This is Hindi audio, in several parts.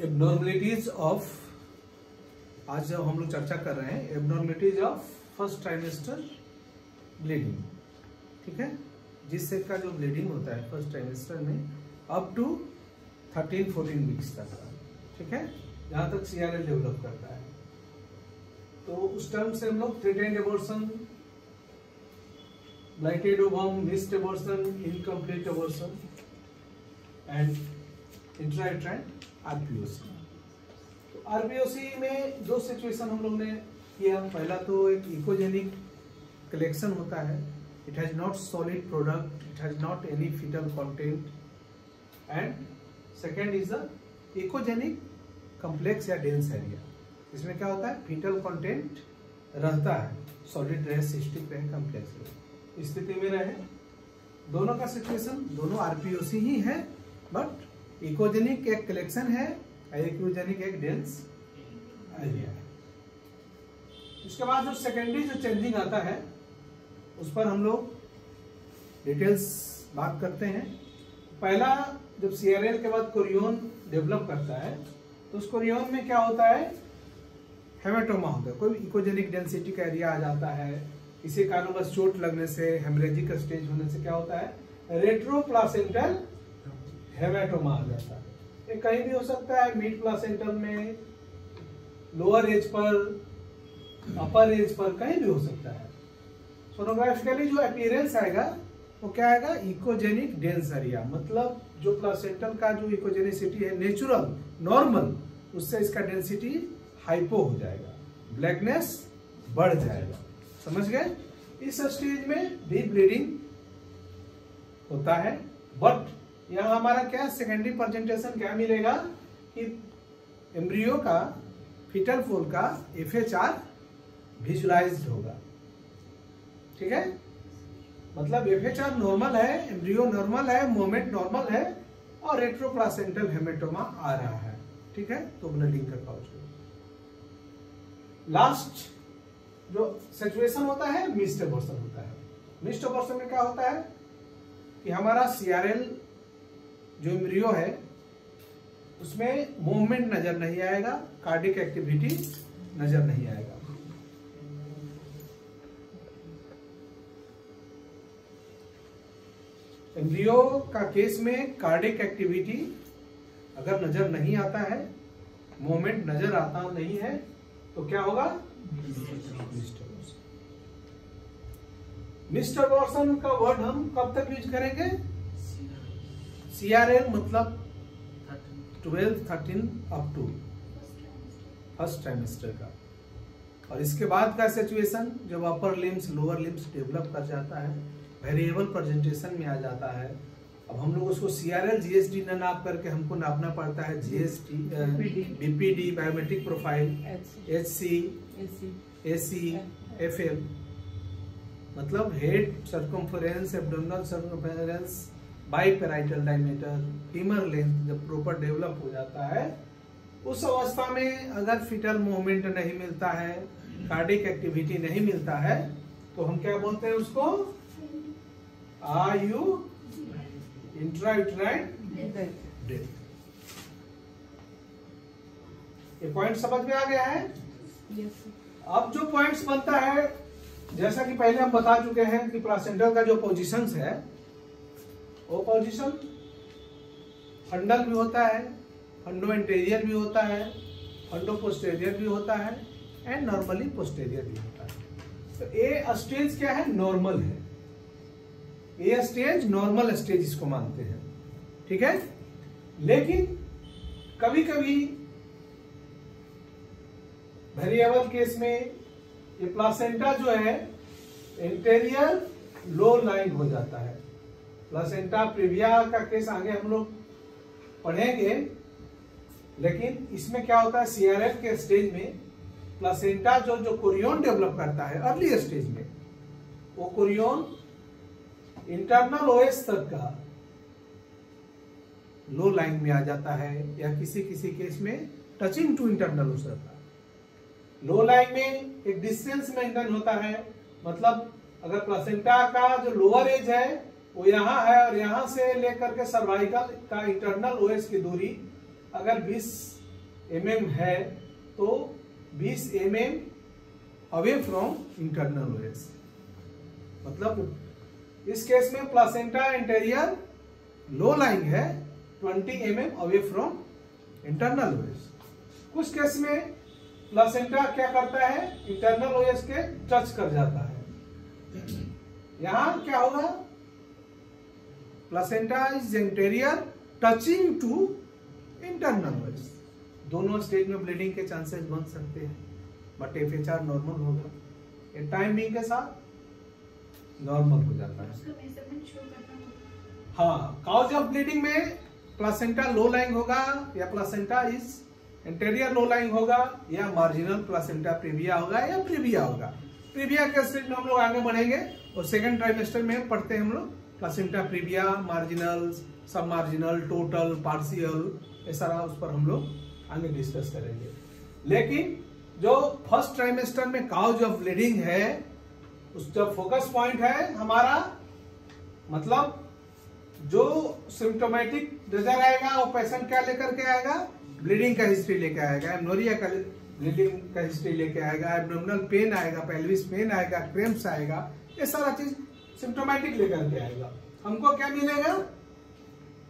एबनॉर्मलिटीज ऑफ़ आज जब हम लोग चर्चा कर रहे हैं abnormalities of first trimester bleeding ठीक है? जिससे का जो ब्लीडिंग होता है फ़र्स्ट ट्राइमेस्टर में up to thirteen fourteen weeks तक का, ठीक है? जहाँ तक सीआरएल डेवलप करता है। तो उस टर्म से हम लोग threatened abortion blighted ovum missed abortion incomplete abortion and intrauterine RPOC तो आरपीओसी में दो सिचुएशन हम लोग ने किया। पहला तो एक इकोजेनिक कलेक्शन होता है। It has not solid product it has not any fetal content and second is echogenic complex या डेंस एरिया इसमें क्या होता है? फिटल कंटेंट रहता है। सॉलिड रहे सिस्टिक रहे कम्प्लेक्स रहे। स्थिति में रहे। दोनों का सिचुएशन दोनों आरपीओसी ही है बट इकोजेनिक एक कलेक्शन है इकोजेनिक एक डेंस एरिया है। उसके बाद जो सेकेंडरी जो चेंजिंग आता है, उस पर हम लोग डिटेल्स बात करते हैं। पहला, जब सीआरएल के बाद कोरियोन डेवलप करता है तो उस कोरियोन में क्या होता है? हेमेटोमा होता है। कोई इकोजेनिक डेंसिटी का एरिया आ जाता है इसी कारणवश चोट लगने से हेमरेजिक स्टेज होने से क्या होता है? रेट्रोप्लासेंटल हेमेटोमा आ जाता है। ये कहीं भी हो सकता है मिड प्लासेंटल में लोअर एज पर अपर एज पर कहीं भी हो सकता है। सोनोग्राफिकली जो अपीयरेंस आएगा, वो क्या आएगा? इकोजेनिक डेंस एरिया मतलब जो प्लासेंटल का जो इकोजेनिसिटी है नेचुरल नॉर्मल उससे इसका डेंसिटी हाइपो हो जाएगा। ब्लैकनेस बढ़ जाएगा। समझ गए? इस स्टेज में डीप ब्लीडिंग होता है बट यहाँ हमारा क्या सेकेंडरी प्रेजेंटेशन क्या मिलेगा? कि एम्ब्रियो का फिटल फोल का एफ़ एच आर विजुलाइज होगा। ठीक है? मतलब एफ़ एच आर नॉर्मल है एम्ब्रियो नॉर्मल है मोमेंट नॉर्मल है, और रेट्रोप्लासेंटल हेमेटोमा आ रहा है। ठीक है? तो ब्लडिंग का काउच लास्ट जो सिचुएशन होता है मिस्ट एबॉर्शन होता है। मिस्ड एबॉर्शन में क्या होता है? कि हमारा सीआरएल जो एम्ब्रियो है, उसमें मूवमेंट नज़र नहीं आएगा कार्डिक एक्टिविटी नज़र नहीं आएगा। एम्ब्रियो का केस में कार्डिक एक्टिविटी अगर नज़र नहीं आता है मोमेंट नज़र आता नहीं है तो क्या होगा? मिस्टर वॉर्सन का वर्ड हम कब तक यूज़ करेंगे? सीआरएल मतलब twelve thirteen up to first trimester का। और इसके बाद का सिचुएशन जब upper limbs lower limbs develop कर जाता है वेरिएबल प्रेजेंटेशन में आ जाता है अब हम लोग उसको सी सीआरएल जीएसडी न नाप करके हमको नापना पड़ता है। GST BPD biometric profile H C A C F L मतलब head circumference abdominal circumference biparietal diameter femur length जब प्रॉपर डेवलप हो जाता है उस अवस्था में अगर फिटल मूवमेंट नहीं मिलता है कार्डिक एक्टिविटी नहीं मिलता है तो हम क्या बोलते हैं उसको? आयु इंट्रायूट्राइन डेथ ये पॉइंट समझ में आ गया है? अब जो पॉइंट्स बनता है जैसा कि पहले हम बता चुके हैं कि प्लासेंटल का जो पोजीशन है वो पोजीशन फंडल भी होता है फंडो एंटेरियर भी होता है फंडो पोस्टेरियर भी होता है एंड नॉर्मली पोस्टेरियर भी होता है। तो ए स्टेज क्या है? नॉर्मल है। ए स्टेज नॉर्मल स्टेज इसको मानते हैं। ठीक है? लेकिन कभी कभी वेरिएबल केस में ये प्लासेंटा जो है इंटेरियर लो लाइन हो जाता है। प्लासेंटा प्रिविया का केस आगे हम लोग पढ़ेंगे, लेकिन इसमें क्या होता है सीआरएफ के स्टेज में प्लासेंटा जो जो कोरियोन डेवलप करता है अर्ली स्टेज में, वो कोरियोन इंटरनल ओएस तक का लो लाइन में आ जाता है, या किसी किसी केस में टचिंग टू इंटरनल हो सकता है लो लाइन में एक डिस्टेंस मेंटेन होता है मतलब अगर प्लासेंटा का जो लोअर एज है वो यहाँ है और यहाँ से लेकर के सर्वाइकल का इंटरनल ओएस की दूरी अगर 20 एम mm है तो 20 m mm away from internal OS मतलब इस केस में प्लासेंटा इंटेरियर लो लाइंग है 20 m mm away from internal OS कुछ केस में प्लासेंटा क्या करता है? इंटरनल ओएस के टच कर जाता है। यहाँ क्या होगा? Placenta is interior touching to internal दोनों स्टेज में ब्लीडिंग के चांसेस बन सकते हैं but F H R normal होगा। टाइमिंग के साथ नॉर्मल हो जाता है। हाँ। काउज ऑफ़ ब्लीडिंग में प्लासेंटा लो लाइंग होगा या placenta is interior low lying होगा या मार्जिनल प्लासेंटा प्रीविया होगा या प्रीविया होगा। प्रीविया के स्टेज में हम लोग आगे बढ़ेंगे और सेकेंड ट्राइमेस्टर में पढ़ते हैं हम लोग। Placenta previa marginal sub marginal total partial ये सारा उस पर हम लोग आगे डिस्कस करेंगे। लेकिन जो फ़र्स्ट ट्राइमेस्टर में काउज ऑफ़ ब्लीडिंग है, उस जो फोकस पॉइंट है, हमारा मतलब जो सिम्टोमेटिक नज़र आएगा, वो पेशेंट क्या लेकर के आएगा? ब्लीडिंग का हिस्ट्री लेके आएगा एमनोरिया का ब्लीडिंग का हिस्ट्री लेके आएगा एबनोमिनल पेन आएगा पेल्विस पेन आएगा क्रेम्स आएगा, ये सारा चीज़ सिम्टोमेटिक लेकर के आएगा। हमको क्या मिलेगा?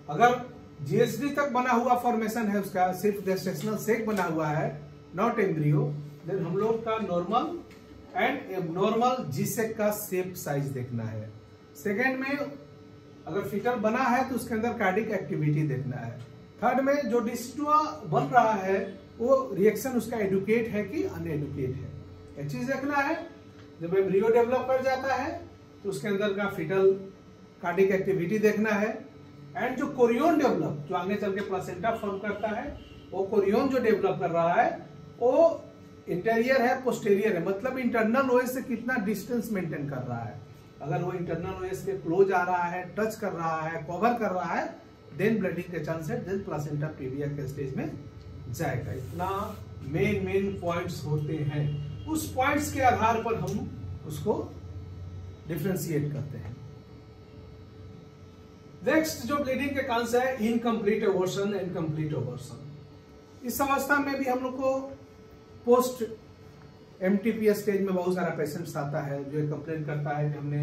अगर जीएसडी तक बना हुआ फॉर्मेशन है, उसका सिर्फ़ गेस्टेशनल सेक बना हुआ है नॉट एम्ब्रियो देन हम लोग का normal and abnormal G sac का शेप साइज़ देखना है। सेकेंड में, अगर फिटर बना है तो उसके अंदर कार्डिक एक्टिविटी देखना है। थर्ड में, जो डिस्टुआ बन रहा है, वो रिएक्शन उसका एडुकेट है कि अनएडुकेट है। एक चीज़ देखना है। जब एम्ब्रियो डेवलप कर जाता है तो उसके अंदर का फिटल कार्डिक एक्टिविटी देखना है। एंड जो कोरियोन डेवलप जो आगे चल के प्लासेंटा फॉर्म करता है, वो कोरियोन जो डेवलप कर रहा है, वो इंटीरियर है पोस्टेरियर है। मतलब इंटरनल ओएस से कितना डिस्टेंस मेंटेन कर रहा है। अगर वो इंटरनल ओएस के क्लोज आ रहा है टच कर रहा है कवर कर रहा है देन ब्लडिंग के चांस है देन प्लासेंटा प्रीविया के स्टेज में जाएगा। इतना मेन मेन पॉइंट्स होते हैं। उस पॉइंट्स के आधार पर हम उसको डिफ्रेंशिएट करते हैं। नेक्स्ट जो ब्लीडिंग के कांस है incomplete abortion and complete abortion इस अवस्था में भी हम लोग को पोस्ट एमटीपीएस स्टेज में बहुत सारा पेशेंट्स आता है जो कंप्लेन करता है कि हमने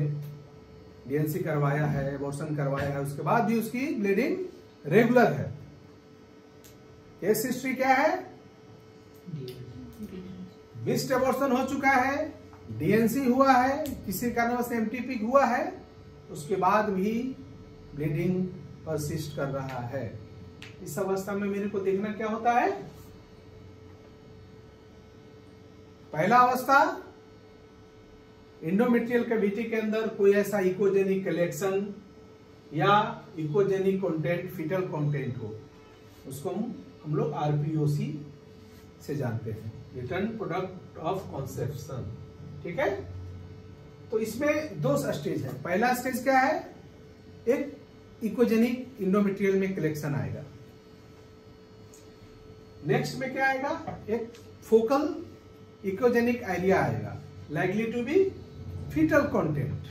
डीएनसी करवाया है एबॉर्शन करवाया है उसके बाद भी उसकी ब्लीडिंग रेगुलर है। केस हिस्ट्री क्या है? मिस्ड एबॉर्शन हो चुका है। डीएनसी हुआ है, किसी कारणवश एमटीपी हुआ है, उसके बाद भी ब्लीडिंग परसिस्ट कर रहा है। इस अवस्था में मेरे को देखना क्या होता है? पहला अवस्था इंडोमेट्रियल कैविटी के अंदर कोई ऐसा इकोजेनिक कलेक्शन या इकोजेनिक कंटेंट फिटल कंटेंट हो, उसको हम हम लोग आरपीओसी से जानते हैं। रिटर्न प्रोडक्ट ऑफ़ कॉन्सेप्शन ठीक है? तो इसमें दो स्टेज है। पहला स्टेज क्या है? एक इकोजेनिक इंडोमेट्रियल में कलेक्शन आएगा। नेक्स्ट में क्या आएगा? एक फोकल इकोजेनिक आइडिया आएगा। Likely to be fetal content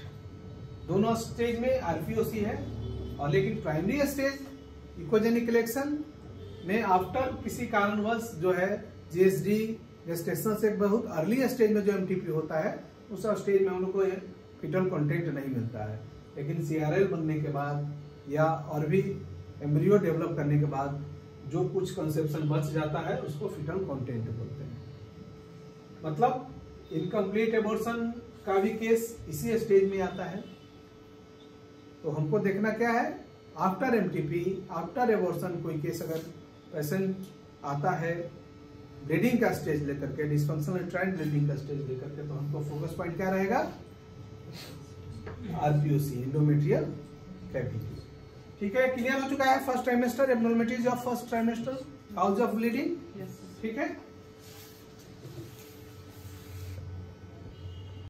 दोनों स्टेज में आरपीओसी है और लेकिन प्राइमरी स्टेज इकोजेनिक कलेक्शन में आफ्टर किसी कारणवश जो है जीएसडी गेस्टेशन से बहुत अर्ली स्टेज में जो एमटीपी होता है, उस स्टेज में हम लोग को फिटल कंटेंट नहीं मिलता है। लेकिन सीआरएल बनने के बाद या और भी एम्ब्रियो डेवलप करने के बाद जो कुछ कंसेप्शन बच जाता है, उसको फिटल कंटेंट बोलते हैं। मतलब इनकम्प्लीट एबोर्शन का भी केस इसी स्टेज में आता है। तो हमको देखना क्या है आफ्टर एमटीपी आफ्टर एबोर्शन कोई केस अगर पेशेंट आता है ब्लीडिंग का स्टेज लेकर के डिस्फंक्शनल ट्रेंड ब्लीडिंग का स्टेज लेकर के तो हमको फोकस पॉइंट क्या रहेगा? आरपीओसी इंडोमेट्रियल कैविटी ठीक है? क्लियर हो चुका है first trimester abnormalities of first trimester house of bleeding ठीक है?